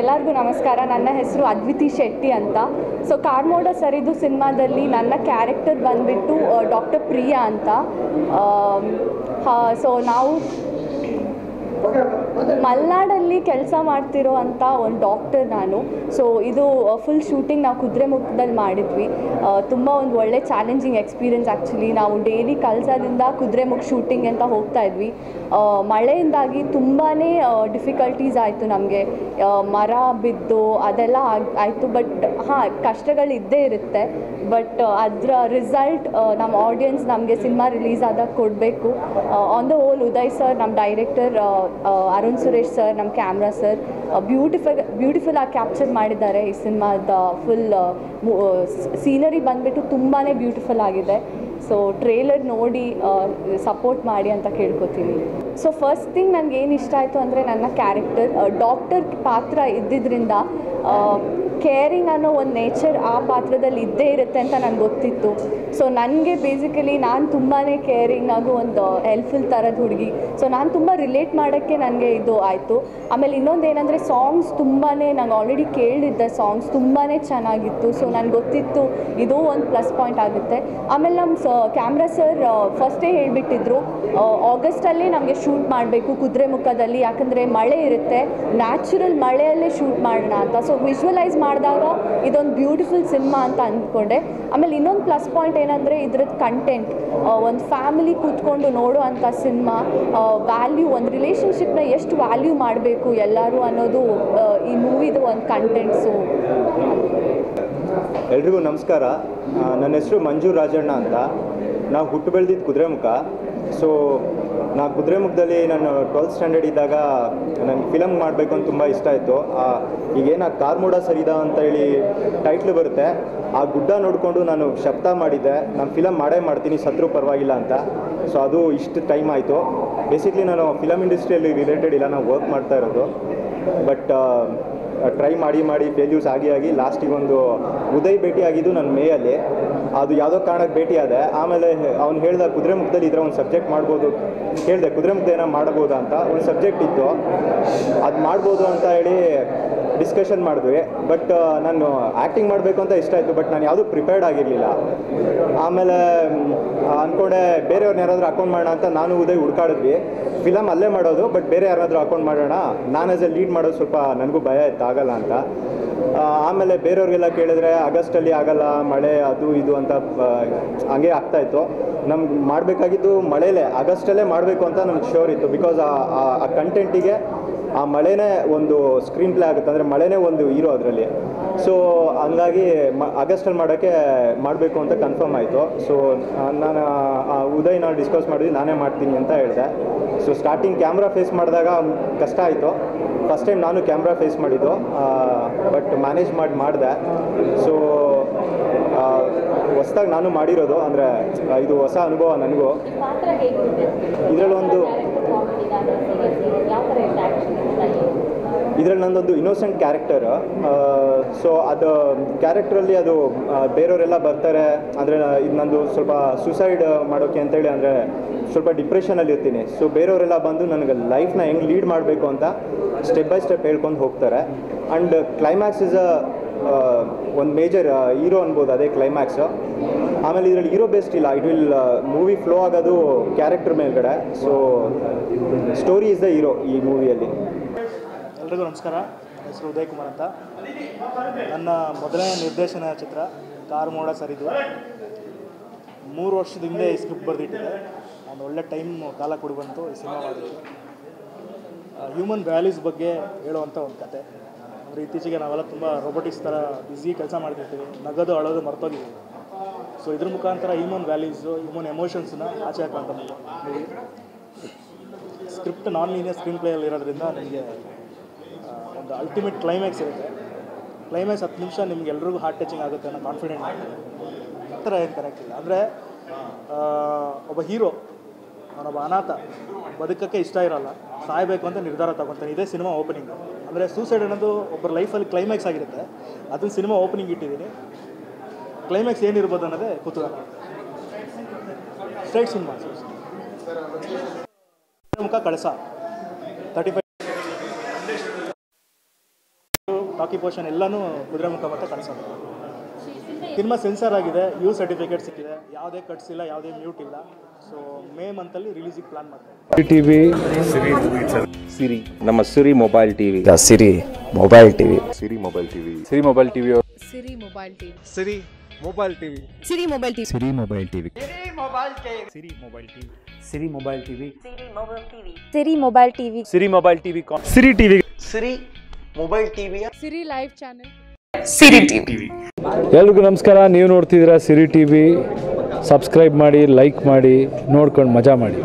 ಎಲ್ಲರಿಗೂ ನಮಸ್ಕಾರ. ನನ್ನ ಹೆಸರು ಅದ್ವಿತಿ ಶೆಟ್ಟಿ ಅಂತ. ಸೊ ಕಾರ್ಮೋಡ ಸರಿದು ಸಿನಿಮಾದಲ್ಲಿ ನನ್ನ ಕ್ಯಾರೆಕ್ಟರ್ ಬಂದುಬಿಟ್ಟು ಡಾಕ್ಟರ್ ಪ್ರಿಯಾ ಅಂತ. ಸೊ ನಾವು ಮಲ್ನಾಡಲ್ಲಿ ಕೆಲಸ ಮಾಡ್ತಿರೋ ಅಂಥ ಒಂದು ಡಾಕ್ಟರ್ ನಾನು. ಸೊ ಇದು ಫುಲ್ ಶೂಟಿಂಗ್ ನಾವು ಕುದುರೆಮುಖದಲ್ಲಿ ಮಾಡಿದ್ವಿ. ತುಂಬ ಒಂದು ಒಳ್ಳೆ ಚಾಲೆಂಜಿಂಗ್ ಎಕ್ಸ್ಪೀರಿಯನ್ಸ್ ಆ್ಯಕ್ಚುಲಿ ನಾವು ಡೈಲಿ ಕಲ್ಸದಿಂದ ಕುದುರೆಮುಖ ಶೂಟಿಂಗ್ ಅಂತ ಹೋಗ್ತಾ ಇದ್ವಿ. ಮಳೆಯಿಂದಾಗಿ ತುಂಬಾ ಡಿಫಿಕಲ್ಟೀಸ್ ಆಯಿತು ನಮಗೆ. ಮರ ಬಿದ್ದು ಅದೆಲ್ಲ ಆಯಿತು. ಬಟ್ ಹಾಂ, ಕಷ್ಟಗಳು ಇದ್ದೇ ಇರುತ್ತೆ. ಬಟ್ ಅದರ ರಿಸಲ್ಟ್ ನಮ್ಮ ಆಡಿಯನ್ಸ್ ನಮಗೆ ಸಿನಿಮಾ ರಿಲೀಸ್ ಆದಾಗ ಕೊಡಬೇಕು. On the whole Uday sir ನಮ್ಮ ಡೈರೆಕ್ಟರ್ ಅರುಣ್ ಸುರೇಶ್ ಸರ್ ನಮ್ಮ ಕ್ಯಾಮ್ರಾ ಸರ್ ಬ್ಯೂಟಿಫುಲ್ ಬ್ಯೂಟಿಫುಲ್ ಆಗಿ ಕ್ಯಾಪ್ಚರ್ ಮಾಡಿದ್ದಾರೆ ಈ ಸಿನಿಮಾದ ಫುಲ್ ಸೀನರಿ ಬಂದುಬಿಟ್ಟು ತುಂಬಾ ಬ್ಯೂಟಿಫುಲ್ ಆಗಿದೆ. ಸೊ ಟ್ರೇಲರ್ ನೋಡಿ ಸಪೋರ್ಟ್ ಮಾಡಿ ಅಂತ ಕೇಳ್ಕೊತೀನಿ. ಸೊ ಫಸ್ಟ್ ಥಿಂಗ್ ನನಗೆ ಏನು ಇಷ್ಟ ಆಯಿತು ಅಂದರೆ ನನ್ನ ಕ್ಯಾರೆಕ್ಟರ್ ಡಾಕ್ಟರ್ ಪಾತ್ರ ಇದ್ದಿದ್ದರಿಂದ ಕೇರಿಂಗ್ ಅನ್ನೋ ಒಂದು ನೇಚರ್ ಆ ಪಾತ್ರದಲ್ಲಿ ಇದ್ದೇ ಇರುತ್ತೆ ಅಂತ ನನಗೆ ಗೊತ್ತಿತ್ತು. ಸೊ ನನಗೆ ಬೇಸಿಕಲಿ ನಾನು ತುಂಬಾ ಕೇರಿಂಗ್ ಆಗೋ ಒಂದು ಹೆಲ್ಪ್ಫುಲ್ ಥರದ ಹುಡುಗಿ. ಸೊ ನಾನು ತುಂಬ ರಿಲೇಟ್ ಮಾಡೋಕ್ಕೆ ನನಗೆ ಇದು ಆಯಿತು. ಆಮೇಲೆ ಇನ್ನೊಂದು ಏನಂದರೆ ಸಾಂಗ್ಸ್ ತುಂಬಾ ನಂಗೆ ಆಲ್ರೆಡಿ ಕೇಳಿದ್ದೆ ಸಾಂಗ್ಸ್ ತುಂಬಾ ಚೆನ್ನಾಗಿತ್ತು. ಸೊ ನನಗೆ ಗೊತ್ತಿತ್ತು ಇದು ಒಂದು ಪ್ಲಸ್ ಪಾಯಿಂಟ್ ಆಗುತ್ತೆ. ಆಮೇಲೆ ನಮ್ಮ ಸ ಕ್ಯಾಮ್ರಾ ಸರ್ ಫಸ್ಟೇ ಹೇಳಿಬಿಟ್ಟಿದ್ರು ಆಗಸ್ಟಲ್ಲಿ ನಮಗೆ ಶೂಟ್ ಮಾಡಬೇಕು ಕುದುರೆ ಮುಖದಲ್ಲಿ. ಯಾಕಂದರೆ ಮಳೆ ಇರುತ್ತೆ. ನ್ಯಾಚುರಲ್ ಮಳೆಯಲ್ಲೇ ಶೂಟ್ ಮಾಡೋಣ ಅಂತ. ಸೊ ವಿಜುವಲೈಸ್ ಮಾಡಿದಾಗ ಇದೊಂದು ಬ್ಯೂಟಿಫುಲ್ ಸಿನಿಮಾ ಅಂತ ಅಂದ್ಕೊಂಡೆ. ಆಮೇಲೆ ಇನ್ನೊಂದು ಪ್ಲಸ್ ಪಾಯಿಂಟ್ ಏನಂದರೆ ಇದ್ರದ್ದು ಕಂಟೆಂಟ್ ಒಂದು ಫ್ಯಾಮಿಲಿ ಕೂತ್ಕೊಂಡು ನೋಡುವಂಥ ಸಿನಿಮಾ ವ್ಯಾಲ್ಯೂ ಒಂದು ರಿಲೇಷನ್ಶಿಪ್ನ ಎಷ್ಟು ವ್ಯಾಲ್ಯೂ ಮಾಡಬೇಕು ಎಲ್ಲರೂ ಅನ್ನೋದು ಈ ಮೂವಿದು ಒಂದು ಕಂಟೆಂಟ್ಸು ಎಲ್ರಿಗೂ ನಮಸ್ಕಾರ. ನನ್ನ ಹೆಸರು ಮಂಜು ರಾಜಣ್ಣ ಅಂತ. ನಾವು ಹುಟ್ಟು ಬೆಳೆದಿದ್ದು ಕುದುರೆಮುಖ. ಸೊ ನಾ ಕುದುರೆಮುಖದಲ್ಲಿ ನಾನು ಟ್ವೆಲ್ತ್ ಸ್ಟ್ಯಾಂಡರ್ಡ್ ಇದ್ದಾಗ ನನಗೆ ಫಿಲಮ್ ಮಾಡಬೇಕು ಅಂತ ತುಂಬ ಇಷ್ಟ ಆಯಿತು. ಈಗೇನು ಆ ಕಾರ್ಮೋಡ ಸರಿದ ಅಂತ ಹೇಳಿ ಟೈಟ್ಲು ಬರುತ್ತೆ. ಆ ಗುಡ್ಡ ನೋಡಿಕೊಂಡು ನಾನು ಶಬ್ದ ಮಾಡಿದ್ದೆ. ನಾನು ಫಿಲಮ್ ಮಾಡೇ ಮಾಡ್ತೀನಿ ಸತ್ರು ಪರವಾಗಿಲ್ಲ ಅಂತ. ಸೊ ಅದು ಇಷ್ಟು ಟೈಮ್ ಆಯಿತು. ಬೇಸಿಕ್ಲಿ ನಾನು ಫಿಲಮ್ ಇಂಡಸ್ಟ್ರಿಯಲ್ಲಿ ರಿಲೇಟೆಡ್ ಇಲ್ಲ, ನಾನು ವರ್ಕ್ ಮಾಡ್ತಾ ಇರೋದು. ಬಟ್ ಟ್ರೈ ಮಾಡಿ ಮಾಡಿ ಫೇಲ್ಯೂಸ್ ಆಗಿ ಆಗಿ ಲಾಸ್ಟಿಗೆ ಒಂದು ಉದಯ್ ಭೇಟಿ ಆಗಿದ್ದು ನನ್ನ ಮೇಯಲ್ಲಿ ಅದು ಯಾವುದೋ ಕಾರಣಕ್ಕೆ ಭೇಟಿಯಾದೆ ಆಮೇಲೆ ಅವ್ನು ಹೇಳ್ದ ಕುದುರೆಮುಖದಲ್ಲಿ ಇದ್ರೆ ಒಂದು ಸಬ್ಜೆಕ್ಟ್ ಮಾಡ್ಬೋದು. ಹೇಳಿದೆ ಕುದುರೆಮುಖದ ಏನೋ ಮಾಡ್ಬೋದಾ ಅಂತ? ಒಂದು ಸಬ್ಜೆಕ್ಟ್ ಇತ್ತು. ಅದು ಮಾಡ್ಬೋದು ಅಂತ ಹೇಳಿ ಡಿಸ್ಕಷನ್ ಮಾಡಿದ್ವಿ. ಬಟ್ ನಾನು ಆ್ಯಕ್ಟಿಂಗ್ ಮಾಡಬೇಕು ಅಂತ ಇಷ್ಟ ಆಯಿತು. ಬಟ್ ನಾನು ಯಾವುದೂ ಪ್ರಿಪೇರ್ಡ್ ಆಗಿರಲಿಲ್ಲ. ಆಮೇಲೆ ಅಂದ್ಕೊಂಡೆ ಬೇರೆಯವ್ರನ್ನ ಯಾರಾದರೂ ಅಕೌಂಟ್ ಮಾಡೋಣ ಅಂತ ನಾನು ಉದಯ್ ಹುಡ್ಕಾಡಿದ್ವಿ. ಫಿಲಮ್ ಅಲ್ಲೇ ಮಾಡೋದು ಬಟ್ ಬೇರೆ ಯಾರಾದರೂ ಅಕೌಂಟ್ ಮಾಡೋಣ. ನಾನು ಆಸ್ ಎ ಲೀಡ್ ಮಾಡೋದು ಸ್ವಲ್ಪ ನನಗೂ ಭಯ ಇತ್ತು, ಆಗಲ್ಲ ಅಂತ. ಆಮೇಲೆ ಬೇರೆಯವ್ರಿಗೆಲ್ಲ ಕೇಳಿದ್ರೆ ಆಗಸ್ಟಲ್ಲಿ ಆಗಲ್ಲ, ಮಳೆ ಅದು ಇದು ಅಂತ ಹಂಗೆ ಆಗ್ತಾಯಿತ್ತು ನಮ್ಗೆ ಮಾಡಬೇಕಾಗಿದ್ದು ಮಳೆಯಲ್ಲೇ ಆಗಸ್ಟಲ್ಲೇ ಮಾಡಬೇಕು ಅಂತ ನಮ್ಗೆ ಶೋರ್ ಇತ್ತು ಬಿಕಾಸ್ ಆ ಕಂಟೆಂಟಿಗೆ ಆ ಮಳೆನೇ ಒಂದು ಸ್ಕ್ರೀನ್ ಪ್ಲೇ ಆಗುತ್ತೆ ಅಂದರೆ ಮಳೆನೇ ಒಂದು ಹೀರೋ ಅದರಲ್ಲಿ. ಸೊ ಹಂಗಾಗಿ ಮ, ಆಗಸ್ಟಲ್ಲಿ ಮಾಡೋಕ್ಕೆ ಮಾಡಬೇಕು ಅಂತ ಕನ್ಫರ್ಮ್ ಆಯಿತು. ಸೊ ನಾನು ಉದಯ್ ನಾನು ಡಿಸ್ಕಸ್ ಮಾಡಿದ್ವಿ, ನಾನೇ ಮಾಡ್ತೀನಿ ಅಂತ ಹೇಳಿದೆ. ಸೊ ಸ್ಟಾರ್ಟಿಂಗ್ ಕ್ಯಾಮ್ರಾ ಫೇಸ್ ಮಾಡಿದಾಗ ಕಷ್ಟ ಆಯಿತು. ಫಸ್ಟ್ ಟೈಮ್ ನಾನು ಕ್ಯಾಮ್ರಾ ಫೇಸ್ ಮಾಡಿದ್ದು. ಬಟ್ ಮ್ಯಾನೇಜ್ ಮಾಡಿ, ಮಾಡಿದೆ. ಸೊ ಹೊಸ್ದಾಗಿ ನಾನು ಮಾಡಿರೋದು ಅಂದರೆ ಇದು ಹೊಸ ಅನುಭವ ನನಗೂ. ಇದರಲ್ಲೊಂದು ಇದರಲ್ಲಿ ನಂದೊಂದು ಇನ್ನೋಸೆಂಟ್ ಕ್ಯಾರೆಕ್ಟರ್ ಸೊ ಅದು ಕ್ಯಾರೆಕ್ಟ್ರಲ್ಲಿ ಅದು ಬೇರೆಯವರೆಲ್ಲ ಬರ್ತಾರೆ. ಅಂದರೆ, ಇದು ನಂದು ಸ್ವಲ್ಪ ಸುಸೈಡ್ ಮಾಡೋಕ್ಕೆ ಅಂತೇಳಿ ಅಂದರೆ, ಸ್ವಲ್ಪ ಡಿಪ್ರೆಷನಲ್ಲಿ ಇರ್ತೀನಿ. ಸೊ ಬೇರೆಯವರೆಲ್ಲ ಬಂದು ನನಗೆ ಲೈಫ್ನ ಹೆಂಗೆ ಲೀಡ್ ಮಾಡಬೇಕು ಅಂತ ಸ್ಟೆಪ್ ಬೈ ಸ್ಟೆಪ್ ಹೇಳ್ಕೊಂಡು ಹೋಗ್ತಾರೆ. ಆ್ಯಂಡ್ ಕ್ಲೈಮ್ಯಾಕ್ಸ್ ಇಸ್ ಅ ಒಂದು ಮೇಜರ್ ಹೀರೋ ಅನ್ಬೋದು ಅದೇ ಕ್ಲೈಮ್ಯಾಕ್ಸು ಆಮೇಲೆ ಇದರಲ್ಲಿ ಹೀರೋ ಬೆಸ್ಟ್ ಇಲ್ಲ. ಇಟ್ ವಿಲ್ ಮೂವಿ ಫ್ಲೋ ಆಗೋದು ಕ್ಯಾರೆಕ್ಟರ್ ಮೇಲ್ಗಡೆ. So story is the hero ಈ ಮೂವಿಯಲ್ಲಿ ಎಲ್ರಿಗೂ ನಮಸ್ಕಾರ. ಹೆಸರು ಉದಯ್ ಕುಮಾರ್ ಅಂತ. ನನ್ನ ಮೊದಲನೇ ನಿರ್ದೇಶನ ಚಿತ್ರ, ಕಾರು ಮೋಡ ಸರಿದು ಮೂರು ವರ್ಷದ ಹಿಂದೆ ಈ ಸ್ಕ್ರಿಪ್ಟ್ ಬರೆದಿಟ್ಟಿದೆ. ಒಂದು ಒಳ್ಳೆ ಟೈಮ್ ಕಾಲ ಕೊಡಿ ಬಂತು ಈ ಸಿನಿಮಾ ಮಾಡಿದ್ರು ಹ್ಯೂಮನ್ ವ್ಯಾಲ್ಯೂಸ್ ಬಗ್ಗೆ ಹೇಳುವಂಥ ಒಂದು ಕತೆ. ಅಂದರೆ ಇತ್ತೀಚೆಗೆ ನಾವೆಲ್ಲ ತುಂಬ ರೊಬೊಟಿಕ್ಸ್ ಥರ ಬ್ಯುಸಿ ಕೆಲಸ ಮಾಡ್ತಿರ್ತೀವಿ. ನಗದು, ಅಳೋದು ಮರ್ತೋಗಿದ್ದೀವಿ ಸೊ ಇದ್ರ ಮುಖಾಂತರ ಹ್ಯೂಮನ್ ವ್ಯಾಲ್ಯೂಸು ಹ್ಯೂಮನ್ ಎಮೋಷನ್ಸ್ನ ಆಚೆ ಹಾಕುವಂಥ ಸ್ಕ್ರಿಪ್ಟ್ ನಾನ್ ಲೀನಿಯರ್ ಸ್ಕ್ರೀನ್ ಪ್ಲೇಯಲ್ಲಿ ಇರೋದ್ರಿಂದ ನಿಮಗೆ ಒಂದು ಅಲ್ಟಿಮೇಟ್ ಕ್ಲೈಮ್ಯಾಕ್ಸ್ ಇರುತ್ತೆ. ಕ್ಲೈಮ್ಯಾಕ್ಸ್ ಹತ್ತು ನಿಮಿಷ ನಿಮ್ಗೆ ಎಲ್ರಿಗೂ ಹಾರ್ಟ್ ಟಚಿಂಗ್ ಆಗುತ್ತೆ ಅನ್ನೋ ಕಾನ್ಫಿಡೆಂಟ್ ಆ ಥರ ಏನು ಕರೆಕ್ಟ್ ಇಲ್ಲ. ಅಂದರೆ ಒಬ್ಬ ಹೀರೋ ಅವನೊಬ್ಬ ಅನಾಥ ಬದುಕಕ್ಕೆ ಇಷ್ಟ ಇರಲ್ಲ. ಸಾಯಬೇಕು ಅಂತ ನಿರ್ಧಾರ ತಗೊತಾನೆ. ಇದೇ ಸಿನಿಮಾ ಓಪನಿಂಗ್ ಅಂದರೆ ಸೂಸೈಡ್ ಅನ್ನೋದು ಒಬ್ಬರ ಲೈಫಲ್ಲಿ ಕ್ಲೈಮ್ಯಾಕ್ಸ್ ಆಗಿರುತ್ತೆ. ಅದನ್ನು ಸಿನಿಮಾ ಓಪನಿಂಗ್ ಇಟ್ಟಿದ್ದೀನಿ. ಕ್ಲೈಮ್ಯಾಕ್ಸ್ ಏನಿರ್ಬೋದು ಅನ್ನೋದೇ ಕುತೂಹಲ. ಸ್ಟ್ರೈಟ್ ಸಿನಿಮಾ ಮುಖ ಕಳಸ. ತರ್ಟಿ ಫೈವ್ ಟಾಕಿ ಪೋರ್ಷನ್ ಎಲ್ಲನೂ ಕುದುರೆಮುಖ ಮತ್ತು ಕಳಿಸೋದು ಸಿನಿಮಾ ಸೆನ್ಸರ್ ಆಗಿದೆ ಯು ಸರ್ಟಿಫಿಕೇಟ್ ಸಿಕ್ಕಿದೆ ಯಾವುದೇ ಕಟ್ಸ್ ಇಲ್ಲ ಯಾವುದೇ ಮ್ಯೂಟ್ ಇಲ್ಲ ಸೊ ಮೇ ಮಂತಲ್ಲಿ ರಿಲೀಸಿಗೆ ಪ್ಲಾನ್ ಮಾಡ್ತೀವಿ ಟಿವಿ ಸಿರಿ ನಮ್ಮ Siri mobile TV Siri mobile TV Siri mobile TV Siri mobile TV Siri mobile TV Siri mobile TV Siri mobile TV Siri mobile TV Siri mobile TV Siri mobile TV Siri mobile TV Siri mobile TV Siri live channel ಎಲ್ರಿಗೂ ನಮಸ್ಕಾರ. ನೀವು ನೋಡ್ತಿದ್ದೀರಾ Siri TV subscribe ಮಾಡಿ like ಮಾಡಿ ನೋಡ್ಕೊಂಡು ಮಜಾ ಮಾಡಿ.